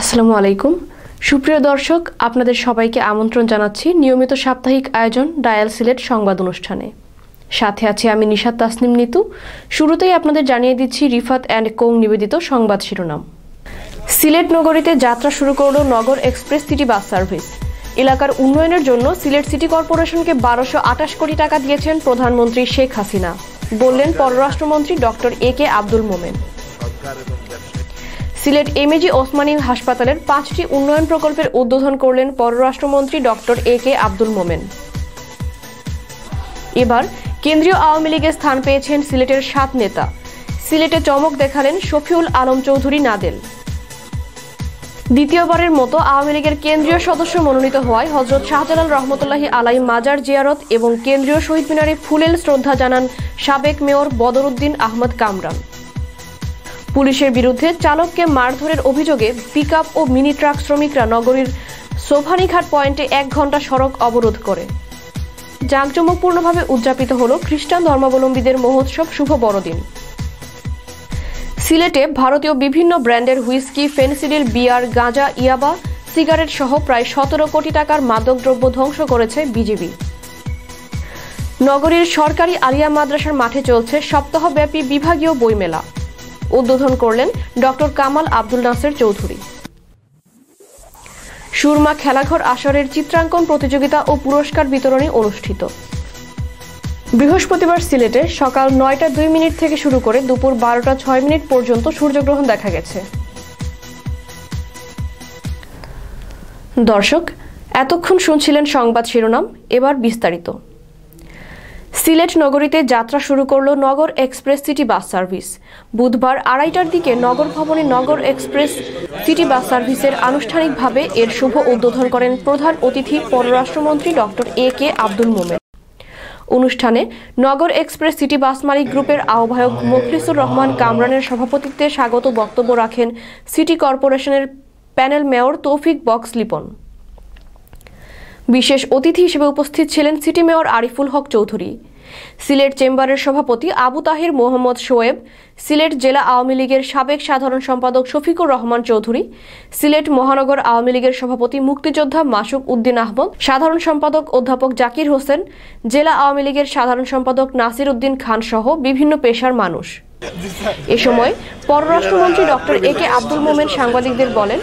আসসালামু আলাইকুম। সুপ্রিয় দর্শক, আপনাদের সবাইকে আমন্ত্রণ জানাচ্ছি নিয়মিত সাপ্তাহিক আয়োজন ডায়াল সিলেট সংবাদ অনুষ্ঠানে। সাথে আছে আমি নিশাদ তাসনিম নিতু। শুরুতেই আপনাদের জানিয়ে দিচ্ছি রিফাত অ্যান্ড কোং নিবেদিত সংবাদ শিরোনাম। সিলেট নগরীতে যাত্রা শুরু করল Nagar express city bus service. এলাকার উন্নয়নের জন্য সিলেট সিটি কর্পোরেশনকে বারোশো আটাশ কোটি টাকা দিয়েছেন প্রধানমন্ত্রী শেখ হাসিনা, বললেন পররাষ্ট্রমন্ত্রী doctor A K Abdul Momen. Sylhet MAG Osmani হাসপাতালের পাঁচটি উন্নয়ন প্রকল্পের উদ্বোধন করলেন পররাষ্ট্রমন্ত্রী ডক্টর এ কে আব্দুল মোমেন। এবার কেন্দ্রীয় আওয়ামী লীগে স্থান পেয়েছেন সিলেটের সাত নেতা। সিলেটে চমক দেখালেন শফিউল আলম চৌধুরী নাদেল। দ্বিতীয়বারের মতো আওয়ামী লীগের কেন্দ্রীয় সদস্য মনোনীত হওয়ায় হজরত শাহজালাল রহমতুল্লাহি আলাই মাজার জিয়ারত এবং কেন্দ্রীয় শহীদ মিনারে ফুলেল শ্রদ্ধা জানান সাবেক মেয়র বদরুদ্দিন আহমদ কামরান। পুলিশের বিরুদ্ধে চালককে মারধরের অভিযোগে পিকআপ ও মিনি ট্রাক শ্রমিকরা নগরীর সোভানীঘাট পয়েন্টে এক ঘণ্টা সড়ক অবরোধ করে। জাঁকজমকপূর্ণভাবে উদযাপিত হল খ্রিস্টান ধর্মাবলম্বীদের মহোৎসব শুভ বড়দিন। সিলেটে ভারতীয় বিভিন্ন ব্র্যান্ডের হুইস্কি, ফেন্সিডিল, বিয়ার, গাঁজা, ইয়াবা, সিগারেট সহ প্রায় সতেরো কোটি টাকার মাদকদ্রব্য ধ্বংস করেছে বিজিবি। নগরীর সরকারি আলিয়া মাদ্রাসার মাঠে চলছে সপ্তাহব্যাপী বিভাগীয় বইমেলা। উদ্বোধন করলেন ডক্টর কামাল আব্দুল নাসের চৌধুরী। সুরমা খেলাঘর আসরের চিত্রাঙ্কন প্রতিযোগিতা ও পুরস্কার বিতরণী অনুষ্ঠিত। বৃহস্পতিবার সিলেটে সকাল নয়টা দুই মিনিট থেকে শুরু করে দুপুর বারোটা ছয় মিনিট পর্যন্ত সূর্যগ্রহণ দেখা গেছে। দর্শক, এতক্ষণ শুনছিলেন সংবাদ শিরোনাম, এবার বিস্তারিত। সিলেট নগরীতে যাত্রা শুরু করল Nagar express city bus service. বুধবার আড়াইটার দিকে নগর ভবনে নগর এক্সপ্রেস সিটি বাস সার্ভিসের আনুষ্ঠানিকভাবে এর শুভ উদ্বোধন করেন প্রধান অতিথি পররাষ্ট্রমন্ত্রী ডক্টর এ কে আব্দুল মোমেন। অনুষ্ঠানে নগর এক্সপ্রেস সিটি বাস মালিক গ্রুপের আহ্বায়ক মুখলিসুর রহমান কামরানের সভাপতিত্বে স্বাগত বক্তব্য রাখেন সিটি কর্পোরেশনের প্যানেল মেয়র তৌফিক বক্স লিপন। বিশেষ অতিথি হিসেবে উপস্থিত ছিলেন সিটি মেয়র আরিফুল হক চৌধুরী। সিলেট চেম্বারের সভাপতি আবু তাহির মোহাম্মদ শোয়েব সিলেট জেলা আওয়ামী লীগের সাবেক সাধারণ সম্পাদক শফিকুর রহমান চৌধুরী, সিলেট মহানগর আওয়ামী লীগের সভাপতি মুক্তিযোদ্ধা মাসুক উদ্দিন আহমদ, সাধারণ সম্পাদক অধ্যাপক জাকির হোসেন, জেলা আওয়ামী লীগের সাধারণ সম্পাদক নাসির উদ্দিন খান সহ বিভিন্ন পেশার মানুষ। এ সময় পররাষ্ট্রমন্ত্রী ডক্টর এ কে আব্দুল মোমেন সাংবাদিকদের বলেন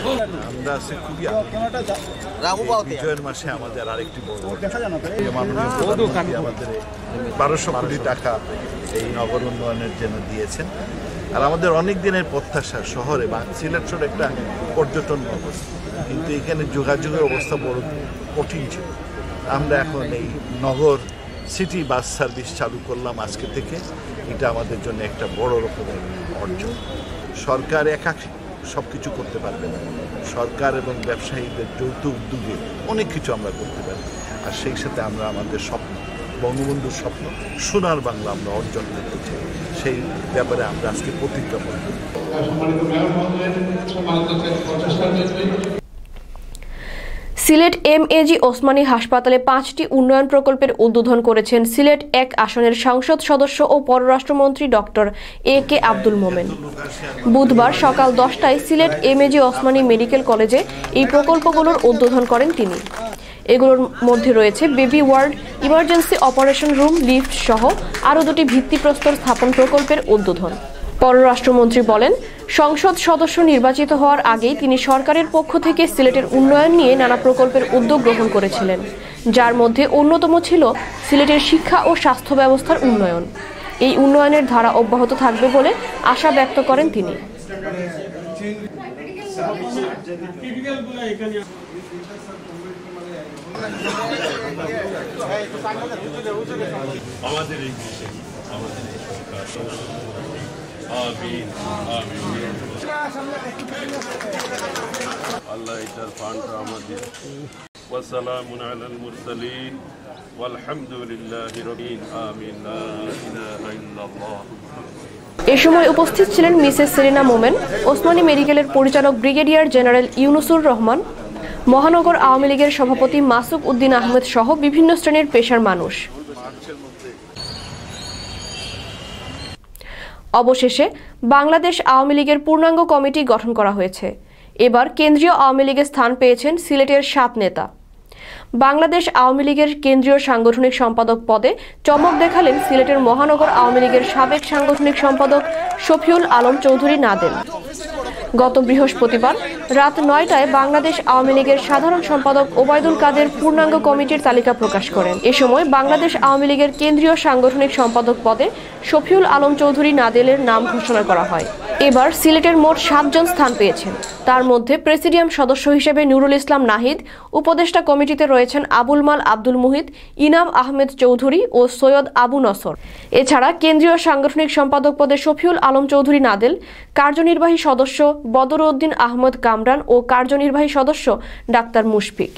বারোশো কোটি টাকা এই নগর উন্নয়নের জন্য দিয়েছেন। আর আমাদের অনেক দিনের প্রত্যাশা, শহরে বা সিলেট একটা পর্যটন নগর কিন্তু এখানে যোগাযোগের অবস্থা বড় কঠিন ছিল। আমরা এখন এই নগর সিটি বাস সার্ভিস চালু করলাম আজকে থেকে। এটা আমাদের জন্য একটা বড় রকমের অর্জন। সরকার একাকি সব কিছু করতে পারবে না। সরকার এবং ব্যবসায়ীদের যৌথ উদ্যোগে অনেক কিছু আমরা করতে পারি। আর সেই সাথে আমরা আমাদের স্বপ্ন, বঙ্গবন্ধুর স্বপ্ন, সোনার বাংলা আমরা অর্জন করতে চাই। সেই ব্যাপারে আমরা আজকে প্রতিজ্ঞাপন করি। সিলেট এম এজি ওসমানী হাসপাতালে পাঁচটি উন্নয়ন প্রকল্পের উদ্বোধন করেছেন সিলেট এক আসনের সংসদ সদস্য ও পররাষ্ট্রমন্ত্রী ডক্টর এ কে আব্দুল মোমেন। বুধবার সকাল দশটায় Sylhet M AG Osmani medical কলেজে এই প্রকল্পগুলোর উদ্বোধন করেন তিনি। এগুলোর মধ্যে রয়েছে baby ward emergency operation room, lift সহ আরও দুটি ভিত্তিপ্রস্তর স্থাপন প্রকল্পের উদ্বোধন। পররাষ্ট্রমন্ত্রী বলেন, সংসদ সদস্য নির্বাচিত হওয়ার আগেই তিনি সরকারের পক্ষ থেকে সিলেটের উন্নয়ন নিয়ে নানা প্রকল্পের উদ্যোগ গ্রহণ করেছিলেন, যার মধ্যে অন্যতম ছিল সিলেটের শিক্ষা ও স্বাস্থ্য ব্যবস্থার উন্নয়ন। এই উন্নয়নের ধারা অব্যাহত থাকবে বলে আশা ব্যক্ত করেন তিনি। আমাদের এই আমাদের আমিন আমিন আল্লাহ এটার ফান্ডটা আমাদের وسلام على المرسلين والحمد لله رب آمين لا إله إلا الله এ সময় উপস্থিত ছিলেন মিসেস সেলিনা মোমেন ওসমানী মেডিকেলের পরিচালক ব্রিগেডিয়ার জেনারেল ইউনুসুর রহমান মহানগর আওয়ামী লীগের সভাপতি মাসুক উদ্দিন আহমেদ সহ বিভিন্ন শ্রেণীর পেশার মানুষ অবশেষে বাংলাদেশ আওয়ামী লীগের পূর্ণাঙ্গ কমিটি গঠন করা হয়েছে। এবার কেন্দ্রীয় আওয়ামী লীগের স্থান পেয়েছেন সিলেটের সাত নেতা। বাংলাদেশ আওয়ামী লীগের কেন্দ্রীয় সাংগঠনিক সম্পাদক পদে চমক দেখালেন সিলেটের মহানগর আওয়ামী লীগের সাবেক সাংগঠনিক সম্পাদক শফিউল আলম চৌধুরী নাদেল। গত বৃহস্পতিবার রাত নয়টায় বাংলাদেশ আওয়ামী লীগের সাধারণ সম্পাদক ওবায়দুল কাদের পূর্ণাঙ্গ কমিটির তালিকা প্রকাশ করেন। এ সময় বাংলাদেশ আওয়ামী লীগের কেন্দ্রীয় সাংগঠনিক সম্পাদক পদে শফিউল আলম চৌধুরী নাদেলের নাম ঘোষণা করা হয়। এবার সিলেটের মোট সাতজন স্থান পেয়েছেন। তার মধ্যে প্রেসিডিয়াম সদস্য হিসেবে নুরুল ইসলাম নাহিদ, উপদেষ্টা কমিটিতে রয়েছেন আবুল মাল আব্দুল মুহিত, ইনাম আহমেদ চৌধুরী ও সৈয়দ আবু নসর। এছাড়া কেন্দ্রীয় সাংগঠনিক সম্পাদক পদে শফিউল আলম চৌধুরী নাদেল, কার্যনির্বাহী সদস্য বদরউদ্দিন আহমদ কামরান ও কার্যনির্বাহী সদস্য ডাক্তার মুশফিক।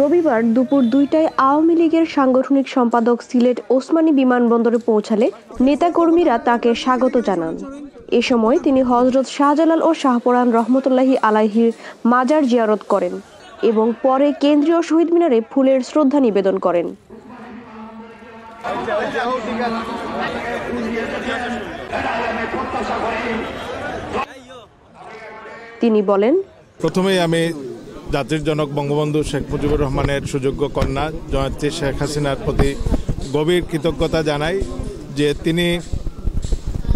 রবিবার দুপুর দুইটায় আওয়ামী লীগের সাংগঠনিক সম্পাদক সিলেট ওসমানী বিমানবন্দরে পৌঁছালে নেতাকর্মীরা তাকে স্বাগত জানান। এ সময় তিনি হজরত শাহজালাল ও শাহপরান রহমতুল্লাহি আলাইহির মাজার জিয়ারত করেন এবং পরে কেন্দ্রীয় শহীদ মিনারে ফুলের শ্রদ্ধা নিবেদন করেন। তিনি বলেন, প্রথমেই আমি জাতির জনক বঙ্গবন্ধু শেখ মুজিবুর রহমানের সুযোগ্য কন্যা জয়ন্তী শেখ হাসিনার প্রতি গভীর কৃতজ্ঞতা জানাই যে তিনি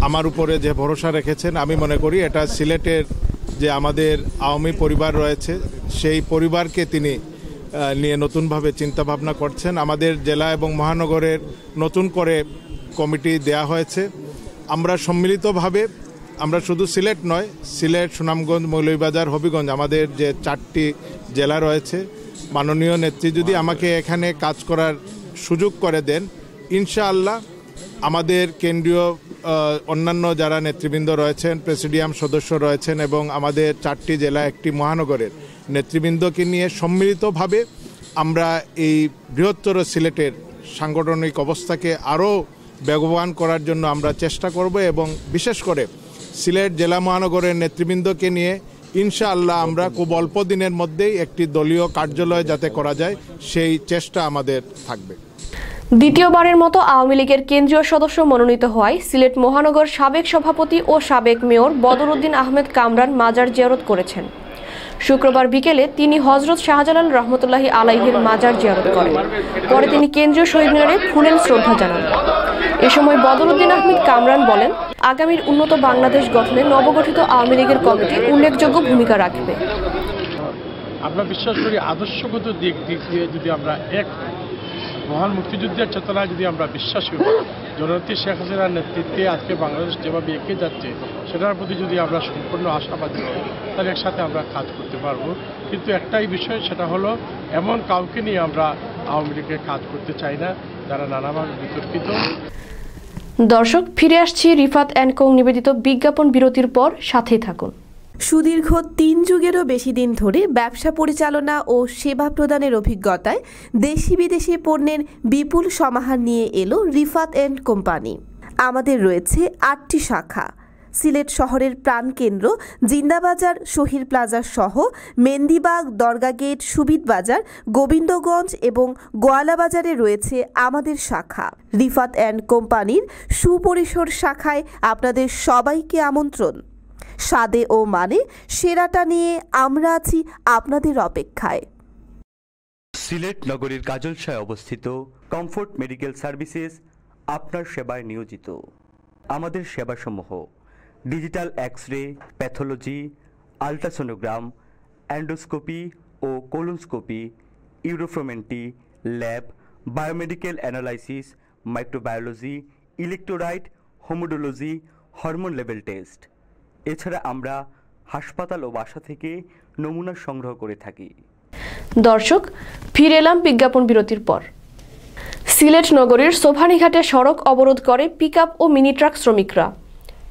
আমার উপরে যে ভরসা রেখেছেন, আমি মনে করি এটা সিলেটের যে আমাদের আওয়ামী পরিবার রয়েছে, সেই পরিবারকে তিনি নিয়ে নতুনভাবে চিন্তা ভাবনা করছেন। আমাদের জেলা এবং মহানগরের নতুন করে কমিটি দেয়া হয়েছে। আমরা সম্মিলিতভাবে, আমরা শুধু সিলেট নয়, সিলেট, সুনামগঞ্জ, মৌলভীবাজার, হবিগঞ্জ, আমাদের যে চারটি জেলা রয়েছে, মাননীয় নেত্রী যদি আমাকে এখানে কাজ করার সুযোগ করে দেন, ইনশাআল্লাহ আমাদের কেন্দ্রীয় অন্যান্য যারা নেতৃবৃন্দ রয়েছেন, প্রেসিডিয়াম সদস্য রয়েছেন এবং আমাদের চারটি জেলা, একটি মহানগরের নেতৃবৃন্দকে নিয়ে সম্মিলিতভাবে আমরা এই বৃহত্তর সিলেটের সাংগঠনিক অবস্থাকে আরও বেগবান করার জন্য আমরা চেষ্টা করব এবং বিশেষ করে সিলেট জেলা মহানগরের নেতৃবৃন্দকে নিয়ে ইনশাআল্লাহ আমরা খুব অল্প দিনের মধ্যেই একটি দলীয় কার্যালয় যাতে করা যায়, সেই চেষ্টা আমাদের থাকবে। দ্বিতীয়বারের মতো আওয়ামী লীগের কেন্দ্রীয় সদস্য মনোনীত হওয়ায় সিলেট মহানগর সাবেক সভাপতি ও সাবেক মেয়র বদরউদ্দিন আহমেদ কামরান মাজার জিয়ারত করেছেন। শুক্রবার বিকেলে তিনি হজরত শাহজালাল রহমতুল্লাহি আলাইহির মাজার জিয়ারত করেন। পরে তিনি কেন্দ্রীয় শহীদ মিনারে ফুলেল শ্রদ্ধা জানান। এ সময় বদরউদ্দিন আহমেদ কামরান বলেন আগামীর উন্নত বাংলাদেশ গঠনে নবগঠিত আওয়ামী লীগের কমিটি উল্লেখযোগ্য ভূমিকা রাখবে। আমরা বিশ্বাস করি আদর্শগত দিক দিক দিয়ে যদি আমরা এক হই, মহান মুক্তিযুদ্ধের চেতনায় যদি আমরা বিশ্বাসী হই, জননেত্রী শেখ হাসিনার নেতৃত্বে আজকে বাংলাদেশ যেভাবে এগিয়ে যাচ্ছে, সেটার প্রতি যদি আমরা সম্পূর্ণ আশাবাদী হই, তাহলে একসাথে আমরা কাজ করতে পারব। কিন্তু একটাই বিষয়, সেটা হলো এমন কাউকে নিয়ে আমরা আওয়ামী লীগের কাজ করতে চাই না, যারা নানাভাবে বিতর্কিত। দর্শক, ফিরে আসছি রিফাত অ্যান্ড কং নিবেদিত বিজ্ঞাপন বিরতির পর, সাথেই থাকুন। সুদীর্ঘ তিন যুগেরও বেশি দিন ধরে ব্যবসা পরিচালনা ও সেবা প্রদানের অভিজ্ঞতায় দেশি বিদেশি পণ্যের বিপুল সমাহার নিয়ে এলো রিফাত অ্যান্ড কোম্পানি। আমাদের রয়েছে আটটি শাখা। সিলেট শহরের প্রাণকেন্দ্র, জিন্দাবাজার, শহীদ প্লাজা সহ মেন্দিবাগ দরগা গেট, সুবিদ বাজার, গোবিন্দগঞ্জ এবং গোয়ালা বাজারে রয়েছে আমাদের শাখা। রিফাত অ্যান্ড কোম্পানির সুপরিসর শাখায় আপনাদের সবাইকে আমন্ত্রণ। স্বাদে ও মানে সেরাটা নিয়ে আমরা আছি আপনাদের অপেক্ষায়। সিলেট নগরীর কাজলশায় অবস্থিত কমফোর্ট মেডিকেল সার্ভিসেস আপনার সেবায় নিয়োজিত। আমাদের সেবাসমূহ digital X ray pathology, ultrasonogram, endoscopy ও colonoscopy, uroflowmetry lab, biomedical analysis, microbiology electrolyte haematology, hormone level test. এছাড়া আমরা হাসপাতাল ও বাসা থেকে নমুনা সংগ্রহ করে থাকি। দর্শক, ফিরে এলাম বিজ্ঞাপন বিরতির পর। সিলেট নগরীর সোভানীঘাটে সড়ক অবরোধ করে পিকআপ ও মিনি ট্রাক শ্রমিকরা।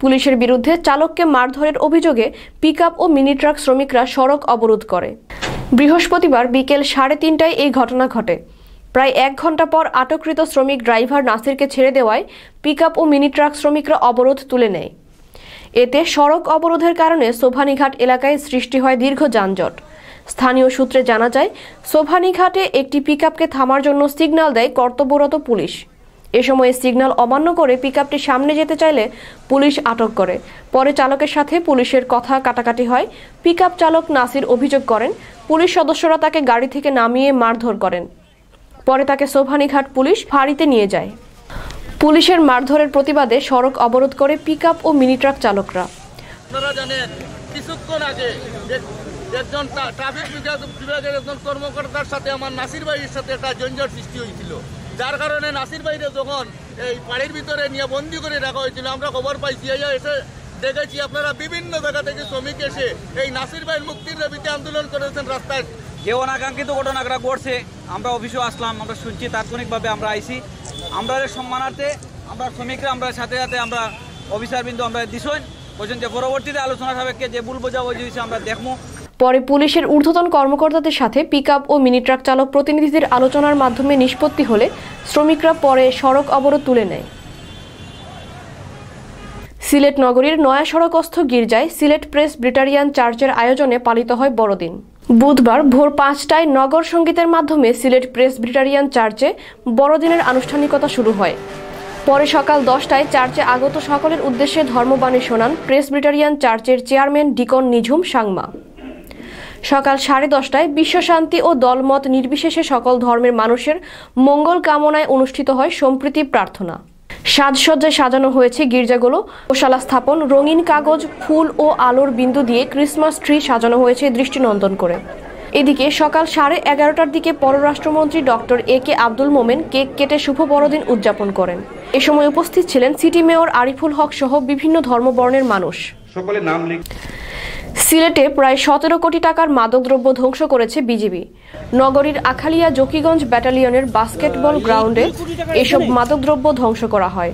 পুলিশের বিরুদ্ধে চালককে মারধরের অভিযোগে পিকআপ ও মিনি ট্রাক শ্রমিকরা সড়ক অবরোধ করে। বৃহস্পতিবার বিকেল সাড়ে তিনটায় এই ঘটনা ঘটে। প্রায় এক ঘণ্টা পর আটককৃত শ্রমিক ড্রাইভার নাসিরকে ছেড়ে দেওয়ায় পিকআপ ও মিনি ট্রাক শ্রমিকরা অবরোধ তুলে নেয়। এতে সড়ক অবরোধের কারণে সোভানীঘাট এলাকায় সৃষ্টি হয় দীর্ঘ যানজট। স্থানীয় সূত্রে জানা যায় সোভানীঘাটে একটি পিকআপকে থামার জন্য সিগন্যাল দেয় কর্তব্যরত পুলিশ। এ সময় সিগন্যাল অমান্য করে পিকআপটি সামনে যেতে চাইলে পুলিশ আটক করে। পরে চালকের সাথে পুলিশের কথা কাটাকাটি হয়। পিকআপ চালক নাসির অভিযোগ করেন, পুলিশ সদস্যরা তাকে গাড়ি থেকে নামিয়ে মারধর করেন। পরে তাকে সোভানীঘাট পুলিশ ফাঁড়িতে নিয়ে যায়। পুলিশের মারধরের প্রতিবাদে সড়ক অবরোধ করে পিকআপ ও মিনি ট্রাক চালকরা। আপনারা জানেন কিছুক্ষণ আগে এক- একজন ট্রা- ট্রাফিক বিভাগের একজন কর্মকর্তার সাথে আমার নাসির ভাইয়ের সাথে একটা জঞ্জট সৃষ্টি হয়েছিল। যার কারণে নাসির ভাইরে যখন এই বাড়ির ভিতরে নিয়ে বন্দি করে রাখা হয়েছিল আমরা খবর পাইছি এসে দেখেছি আপনারা বিভিন্ন জায়গা থেকে শ্রমিক এসে এই নাসির ভাইয়ের মুক্তির দাবিতে আন্দোলন করেছেন রাস্তায়। যে অনাকাঙ্ক্ষিত ঘটনাটা ঘটছে আমরা অফিসেও আসলাম আমরা শুনছি তাৎক্ষণিকভাবে আমরা আইছি। আমরা সম্মানার্থে আমরা শ্রমিকরা, আমরা সাথে সাথে আমরা অফিসার বিন্দু আমরা বলছেন যে পরবর্তীতে আলোচনা সাপেক্ষে যে ভুল বোঝাবুঝি হয়েছে আমরা দেখব। পরে পুলিশের ঊর্ধ্বতন কর্মকর্তাদের সাথে পিকআপ ও মিনি ট্রাক চালক প্রতিনিধিদের আলোচনার মাধ্যমে নিষ্পত্তি হলে শ্রমিকরা পরে সড়ক অবরোধ তুলে নেয়। সিলেট নগরীর নয়া সড়কস্থ গির্জায় সিলেট প্রেস ব্রিটারিয়ান চার্চের আয়োজনে পালিত হয় বড়দিন। বুধবার ভোর পাঁচটায় নগর সঙ্গীতের মাধ্যমে সিলেট প্রেস ব্রিটারিয়ান চার্চে বড়দিনের আনুষ্ঠানিকতা শুরু হয়। পরে সকাল দশটায় চার্চে আগত সকলের উদ্দেশ্যে ধর্মবাণী শোনান প্রেস ব্রিটারিয়ান চার্চের চেয়ারম্যান ডিকন নিঝুম সাংমা। সকাল সাড়ে দশটায় বিশ্বশান্তি ও দলমত নির্বিশেষে সকল ধর্মের মানুষের মঙ্গল কামনায় অনুষ্ঠিত হয় সম্প্রীতি প্রার্থনা। সাজসজ্জায় সাজানো হয়েছে গির্জাগুলো। গোশালা স্থাপন, রঙিন কাগজ, ফুল ও আলোর বিন্দু দিয়ে ক্রিসমাস ট্রি সাজানো হয়েছে দৃষ্টিনন্দন করে। এদিকে সকাল সাড়ে এগারোটার দিকে পররাষ্ট্রমন্ত্রী doctor A K Abdul Momen cake কেটে শুভ বড়দিন উদযাপন করেন। এ সময় উপস্থিত ছিলেন সিটি মেয়র আরিফুল হক সহ বিভিন্ন ধর্মবর্ণের মানুষ। সিলেটে প্রায় সতেরো কোটি টাকার মাদকদ্রব্য ধ্বংস করেছে বিজিবি। নগরীর আখালিয়া জকিগঞ্জ ব্যাটালিয়নের বাস্কেটবল গ্রাউন্ডে এসব মাদকদ্রব্য ধ্বংস করা হয়।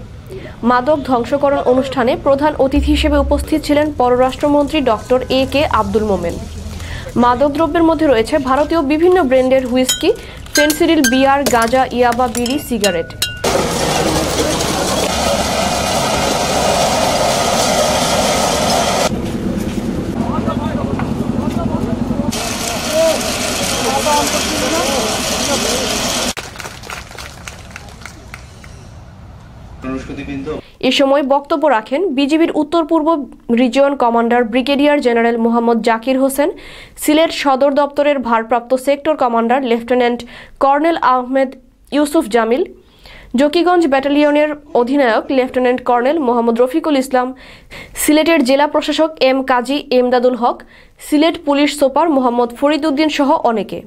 মাদক ধ্বংসকরণ অনুষ্ঠানে প্রধান অতিথি হিসেবে উপস্থিত ছিলেন পররাষ্ট্রমন্ত্রী ডক্টর এ কে আব্দুল মোমেন। মাদকদ্রব্যের মধ্যে রয়েছে ভারতীয় বিভিন্ন ব্র্যান্ডের হুইস্কি, ফেন্সিডিল, বিয়ার, গাঁজা, ইয়াবা, বিড়ি, সিগারেট। এ সময় বক্তব্য রাখেন বিজিবির উত্তর পূর্ব region commander brigadier general Mohammad Zakir Hossain, Sylhet সদর দপ্তরের ভারপ্রাপ্ত sector commander lieutenant colonel Ahmed Yusuf Jamil, Zakiganj ব্যাটালিয়নের অধিনায়ক লেফটেন্যান্ট কর্নেল মোহাম্মদ রফিকুল ইসলাম, সিলেটের জেলা প্রশাসক M Kazi Emdadul Haque, Sylhet police super Mohammad Farid Uddin সহ অনেকে।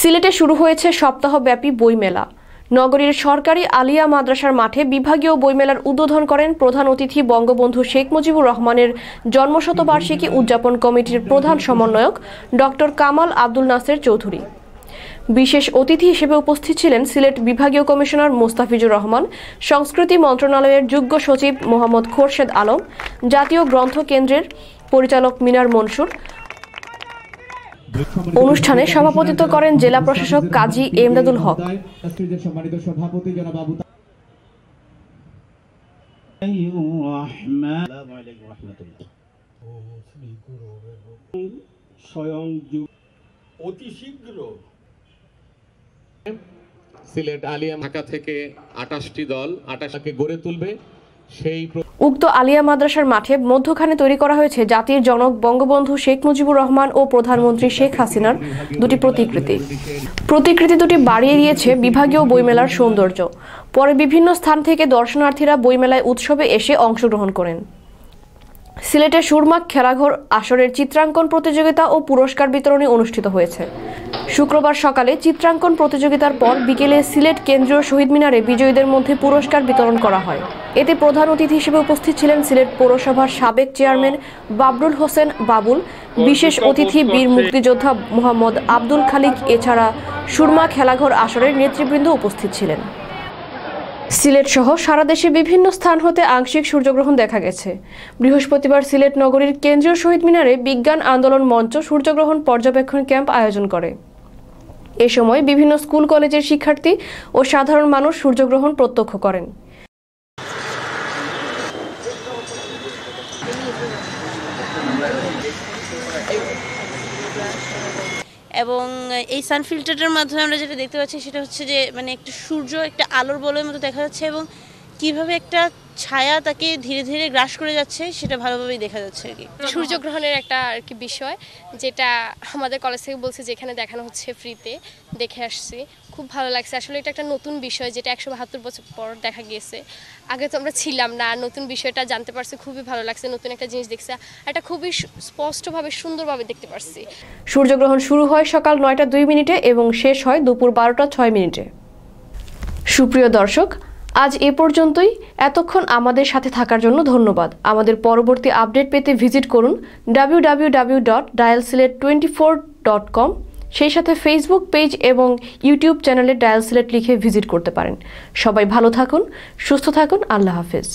সিলেটে শুরু হয়েছে সপ্তাহব্যাপী বইমেলা। নগরীর সরকারি আলিয়া মাদ্রাসার মাঠে বিভাগীয় বইমেলার উদ্বোধন করেন প্রধান অতিথি বঙ্গবন্ধু শেখ মুজিবুর রহমানের জন্মশতবার্ষিকী উদযাপন কমিটির প্রধান সমন্বয়ক ডক্টর কামাল আব্দুল নাসের চৌধুরী। বিশেষ অতিথি হিসেবে উপস্থিত ছিলেন সিলেট বিভাগীয় কমিশনার মোস্তাফিজুর রহমান, সংস্কৃতি মন্ত্রণালয়ের যুগ্ম সচিব মোহাম্মদ খোরশেদ আলম, জাতীয় গ্রন্থ কেন্দ্রের পরিচালক মিনার মনসুর অনুষ্ঠানে সভাপতিত্ব করেন জেলা প্রশাসক কাজী এমদাদুল হক। সম্মানিত সভাপতি জনাব আবু স্বয়ং অতি শীঘ্র সিলেট আলিয়া ঢাকা থেকে আটাশটি দল আটাশকে গড়ে তুলবে। সেই উক্ত আলিয়া মাদ্রাসার মাঠে মধ্যখানে তৈরি করা হয়েছে জাতির জনক বঙ্গবন্ধু শেখ মুজিবুর রহমান ও প্রধানমন্ত্রী শেখ হাসিনার দুটি প্রতিকৃতি। প্রতিকৃতি দুটি বাড়িয়ে দিয়েছে বিভাগীয় বইমেলার সৌন্দর্য। পরে বিভিন্ন স্থান থেকে দর্শনার্থীরা বইমেলায় উৎসবে এসে অংশগ্রহণ করেন। সিলেটের সুরমাক খেলাঘর আসরের চিত্রাঙ্কন প্রতিযোগিতা ও পুরস্কার বিতরণী অনুষ্ঠিত হয়েছে। শুক্রবার সকালে চিত্রাঙ্কন প্রতিযোগিতার পর বিকেলে সিলেট কেন্দ্রীয় শহীদ মিনারে বিজয়ীদের মধ্যে পুরস্কার বিতরণ করা হয়। এতে প্রধান অতিথি হিসেবে উপস্থিত ছিলেন সিলেট পৌরসভার সাবেক চেয়ারম্যান বাবরুল হোসেন বাবুল বিশেষ অতিথি বীর মুক্তিযোদ্ধা মোহাম্মদ আব্দুল খালিক এছাড়া সুরমা খেলাঘর আসরের নেতৃবৃন্দ উপস্থিত ছিলেন। সিলেট সহ সারা দেশে বিভিন্ন স্থান হতে আংশিক সূর্যগ্রহণ দেখা গেছে। বৃহস্পতিবার সিলেট নগরীর কেন্দ্রীয় শহীদ মিনারে বিজ্ঞান আন্দোলন মঞ্চ সূর্যগ্রহণ পর্যবেক্ষণ ক্যাম্প আয়োজন করে। এ সময় বিভিন্ন স্কুল, কলেজের শিক্ষার্থী ও সাধারণ মানুষ সূর্যগ্রহণ প্রত্যক্ষ করেন। এবং এই সান ফিল্টারটার মাধ্যমে আমরা যেটা দেখতে পাচ্ছি সেটা হচ্ছে যে মানে একটা সূর্য একটা আলোর বলের মতো দেখা যাচ্ছে এবং কীভাবে একটা ছায়া তাকে ধীরে ধীরে গ্রাস করে যাচ্ছে সেটা ভালোভাবেই দেখা যাচ্ছে আর কি। সূর্যগ্রহণের একটা আর কি বিষয়, যেটা আমাদের কলেজ থেকে বলছে যেখানে দেখানো হচ্ছে ফ্রিতে দেখে আসছি। খুব ভালো লাগছে। আসলে এটা একটা নতুন বিষয় যেটা একশো বাহাত্তর বছর পর দেখা গিয়েছে আগে তো আমরা ছিলাম না নতুন বিষয়টা জানতে পারছি, খুবই ভালো লাগছে, নতুন একটা জিনিস দেখছে এটা খুবই স্পষ্টভাবে, সুন্দরভাবে দেখতে পারছি। সূর্যগ্রহণ শুরু হয় সকাল নয়টা দুই মিনিটে এবং শেষ হয় দুপুর বারোটা ছয় মিনিটে। সুপ্রিয় দর্শক, আজ এ পর্যন্তই। এতক্ষণ আমাদের সাথে থাকার জন্য ধন্যবাদ। আমাদের পরবর্তী আপডেট পেতে ভিজিট করুন W W W dot dial Sylhet twenty four dot com. সেই সাথে ফেসবুক পেজ এবং ইউটিউব চ্যানেলে ডায়াল সিলেট লিখে ভিজিট করতে পারেন। সবাই ভালো থাকুন, সুস্থ থাকুন, আল্লাহ হাফেজ।